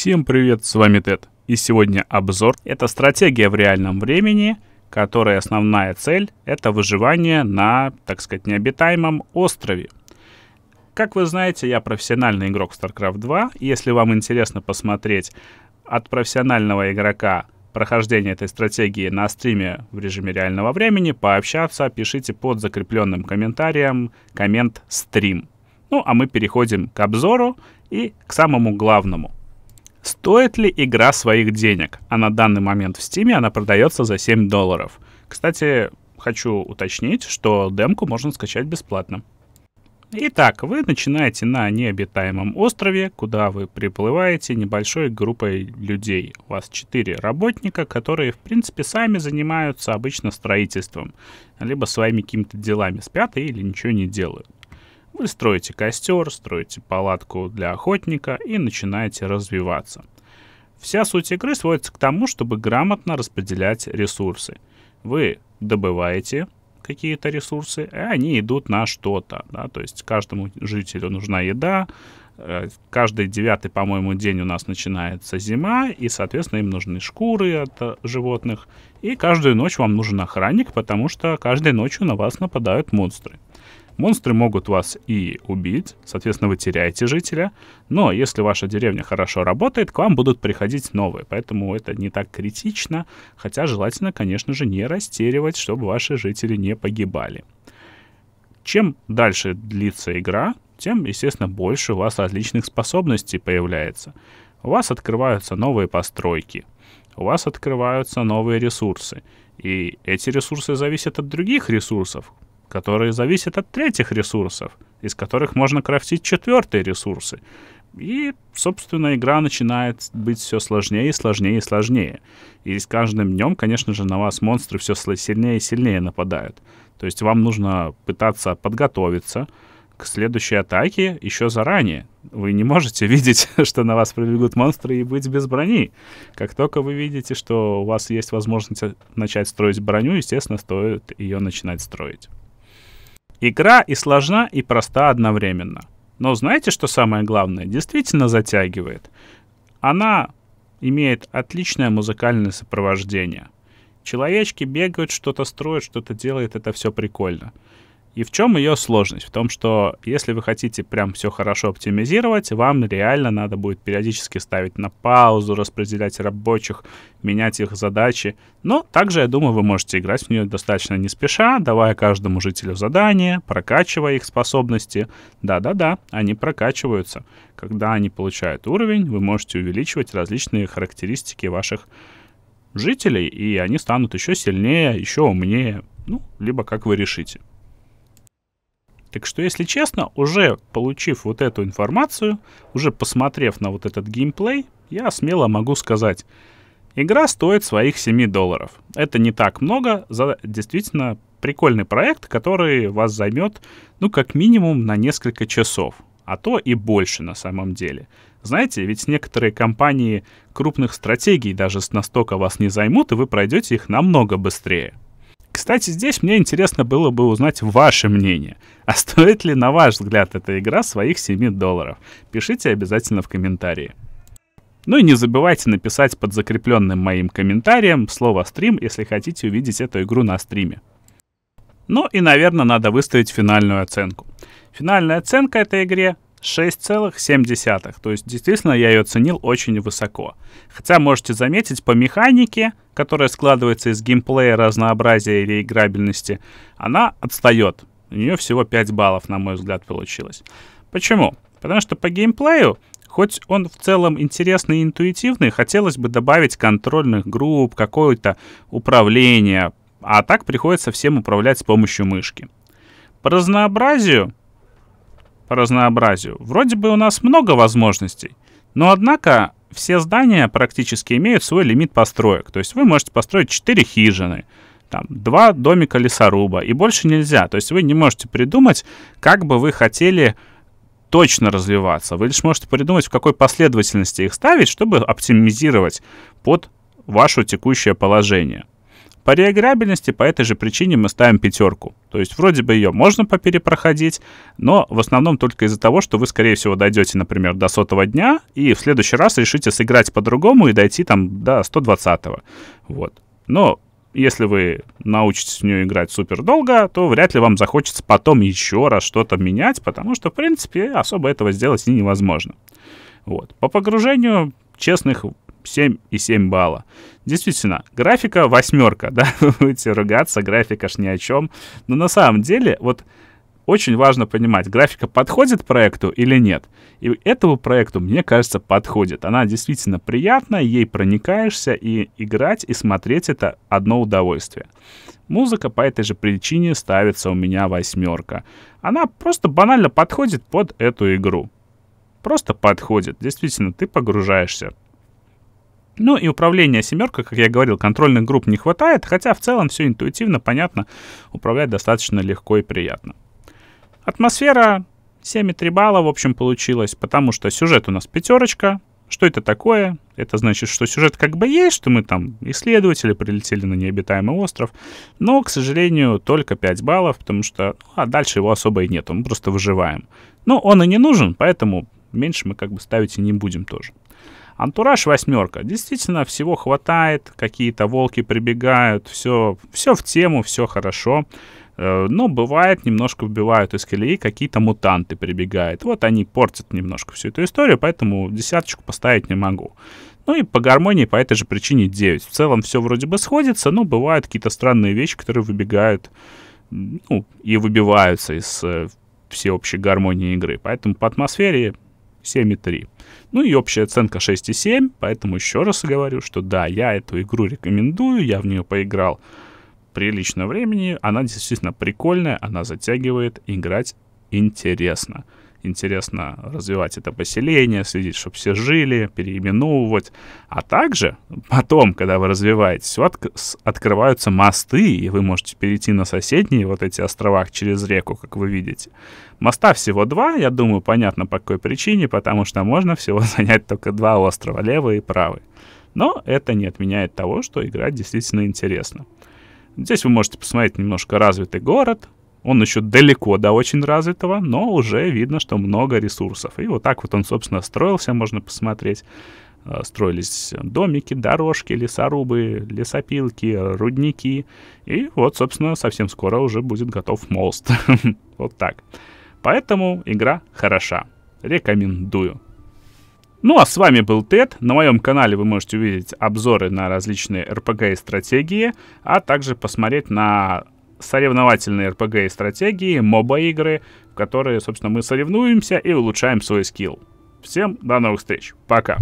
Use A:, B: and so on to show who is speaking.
A: Всем привет, с вами Тед. И сегодня обзор. Это стратегия в реальном времени, которая основная цель — это выживание на, так сказать, необитаемом острове. Как вы знаете, я профессиональный игрок StarCraft 2. И если вам интересно посмотреть от профессионального игрока прохождение этой стратегии на стриме в режиме реального времени, пообщаться, пишите под закрепленным комментарием коммент «стрим». Ну, а мы переходим к обзору и к самому главному. Стоит ли игра своих денег? А на данный момент в Steam она продается за 7 долларов. Кстати, хочу уточнить, что демку можно скачать бесплатно. Итак, вы начинаете на необитаемом острове, куда вы приплываете небольшой группой людей. У вас четыре работника, которые, в принципе, сами занимаются обычно строительством, либо своими какими-то делами спят или ничего не делают. Вы строите костер, строите палатку для охотника и начинаете развиваться. Вся суть игры сводится к тому, чтобы грамотно распределять ресурсы. Вы добываете какие-то ресурсы, и они идут на что-то. Да? То есть каждому жителю нужна еда, э, каждый девятый, по-моему, день у нас начинается зима, и, соответственно, им нужны шкуры от э, животных, и каждую ночь вам нужен охранник, потому что каждой ночью на вас нападают монстры. Монстры могут вас и убить, соответственно, вы теряете жителя, но если ваша деревня хорошо работает, к вам будут приходить новые, поэтому это не так критично, хотя желательно, конечно же, не растеривать, чтобы ваши жители не погибали. Чем дальше длится игра, тем, естественно, больше у вас различных способностей появляется. У вас открываются новые постройки, у вас открываются новые ресурсы. И эти ресурсы зависят от других ресурсов, которые зависят от третьих ресурсов, из которых можно крафтить четвертые ресурсы. И, собственно, игра начинает быть все сложнее и сложнее и сложнее. И с каждым днем, конечно же, на вас монстры все сильнее и сильнее нападают. То есть вам нужно пытаться подготовиться к следующей атаке еще заранее. Вы не можете видеть, что на вас прибегут монстры и быть без брони. Как только вы видите, что у вас есть возможность начать строить броню, естественно, стоит ее начинать строить. Игра и сложна, и проста одновременно. Но знаете, что самое главное? Действительно затягивает. Она имеет отличное музыкальное сопровождение. Человечки бегают, что-то строят, что-то делают, это все прикольно. И в чем ее сложность? В том, что если вы хотите прям все хорошо оптимизировать, вам реально надо будет периодически ставить на паузу, распределять рабочих, менять их задачи. Но также, я думаю, вы можете играть в нее достаточно не спеша, давая каждому жителю задание, прокачивая их способности. Да-да-да, они прокачиваются. Когда они получают уровень, вы можете увеличивать различные характеристики ваших жителей, и они станут еще сильнее, еще умнее, ну, либо как вы решите. Так что, если честно, уже получив вот эту информацию, уже посмотрев на вот этот геймплей, я смело могу сказать, игра стоит своих 7 долларов. Это не так много за действительно прикольный проект, который вас займет, ну, как минимум на несколько часов, а то и больше на самом деле. Знаете, ведь некоторые компании крупных стратегий даже настолько вас не займут, и вы пройдете их намного быстрее. Кстати, здесь мне интересно было бы узнать ваше мнение. А стоит ли, на ваш взгляд, эта игра своих 7 долларов? Пишите обязательно в комментарии. Ну и не забывайте написать под закрепленным моим комментарием слово «стрим», если хотите увидеть эту игру на стриме. Ну и, наверное, надо выставить финальную оценку. Финальная оценка этой игре 6,7. То есть, действительно, я ее оценил очень высоко. Хотя можете заметить, по механике, которая складывается из геймплея, разнообразия или играбельности, она отстает. У нее всего 5 баллов, на мой взгляд, получилось. Почему? Потому что по геймплею, хоть он в целом интересный и интуитивный, хотелось бы добавить контрольных групп, какое-то управление, а так приходится всем управлять с помощью мышки. По разнообразию по разнообразию. Вроде бы у нас много возможностей, но однако все здания практически имеют свой лимит построек. То есть вы можете построить 4 хижины, там, два домика лесоруба, и больше нельзя. То есть вы не можете придумать, как бы вы хотели точно развиваться. Вы лишь можете придумать, в какой последовательности их ставить, чтобы оптимизировать под ваше текущее положение. По реиграбельности по этой же причине мы ставим пятерку. То есть вроде бы ее можно поперепроходить, но в основном только из-за того, что вы, скорее всего, дойдете, например, до сотого дня, и в следующий раз решите сыграть по-другому и дойти там до 120-го. Вот. Но если вы научитесь в нее играть супер долго, то вряд ли вам захочется потом еще раз что-то менять, потому что, в принципе, особо этого сделать и невозможно. Вот. По погружению честных 7,7 балла. Действительно, графика восьмерка, да, вы будете ругаться, графика ж ни о чем. Но на самом деле, вот очень важно понимать, графика подходит проекту или нет. И этому проекту, мне кажется, подходит. Она действительно приятная, ей проникаешься, и играть, и смотреть это одно удовольствие. Музыка по этой же причине ставится у меня восьмерка. Она просто банально подходит под эту игру. Просто подходит. Действительно, ты погружаешься. Ну и управление семеркой, как я говорил, контрольных групп не хватает, хотя в целом все интуитивно, понятно, управлять достаточно легко и приятно. Атмосфера 7,3 балла, в общем, получилось, потому что сюжет у нас пятерочка. Что это такое? Это значит, что сюжет как бы есть, что мы там исследователи прилетели на необитаемый остров, но, к сожалению, только 5 баллов, потому что ну, а дальше его особо и нет, мы просто выживаем. Но он и не нужен, поэтому меньше мы как бы ставить и не будем тоже. Антураж восьмерка. Действительно, всего хватает, какие-то волки прибегают, все, все в тему, все хорошо. Э, но бывает, немножко вбивают из колеи, какие-то мутанты прибегают. Вот они портят немножко всю эту историю, поэтому десяточку поставить не могу. Ну и по гармонии по этой же причине 9. В целом все вроде бы сходится, но бывают какие-то странные вещи, которые выбегают ну, и выбиваются из э, всеобщей гармонии игры. Поэтому по атмосфере 7,3. Ну и общая оценка 6,7, поэтому еще раз говорю, что да, я эту игру рекомендую, я в нее поиграл прилично времени, она действительно прикольная, она затягивает, играть интересно интересно развивать это поселение, следить, чтобы все жили, переименовывать. А также потом, когда вы развиваетесь, от, открываются мосты, и вы можете перейти на соседние вот эти острова через реку, как вы видите. Моста всего два, я думаю, понятно по какой причине, потому что можно всего занять только два острова, левый и правый. Но это не отменяет того, что играть действительно интересно. Здесь вы можете посмотреть немножко развитый город, он еще далеко до очень развитого, но уже видно, что много ресурсов. И вот так вот он, собственно, строился, можно посмотреть. Э, строились домики, дорожки, лесорубы, лесопилки, рудники. И вот, собственно, совсем скоро уже будет готов мост. вот так. Поэтому игра хороша. Рекомендую. Ну а с вами был Тед. На моем канале вы можете увидеть обзоры на различные RPG и стратегии, а также посмотреть на соревновательные RPG и стратегии, моба-игры, в которые, собственно, мы соревнуемся и улучшаем свой скилл. Всем до новых встреч. Пока.